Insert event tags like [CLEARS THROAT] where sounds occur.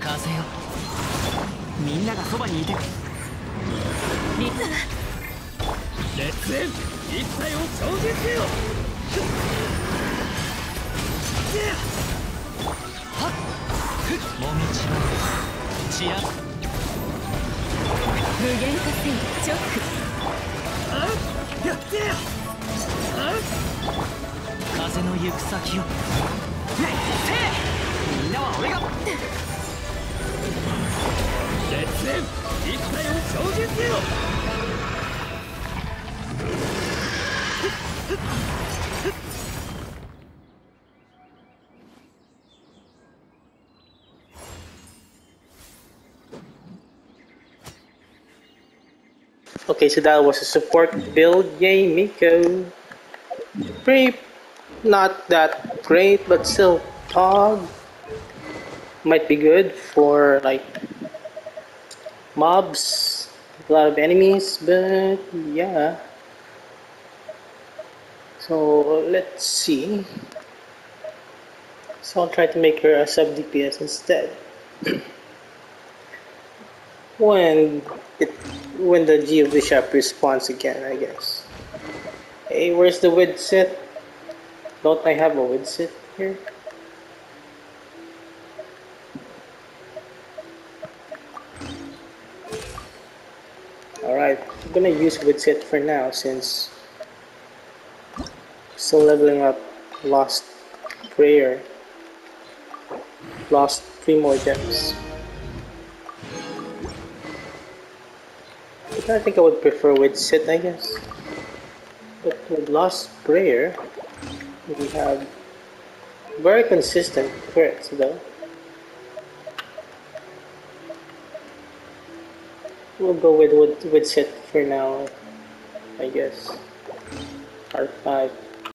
風よみんながそばにいてリ烈焰一体を超絶せよもみちは血や無限化せよチョッ風の行く先をねせみんなは俺が熱演一体を照準せよ Okay, so that was a support build. Yae Miko not that great, but still, Pog might be good for like mobs, a lot of enemies, but yeah. So let's see. So I'll try to make her a sub DPS instead. [CLEARS THROAT] when it when the Geo Bishop responds again, I guess. Hey, where's the wid set? Don't I have a wid set here? Alright, I'm gonna use wid set for now since still leveling up Lost Prayer. Lost three more gems. I think I would prefer sit, I guess. But with Lost Prayer, we have very consistent threats, though. We'll go with with, with sit for now, I guess. R5.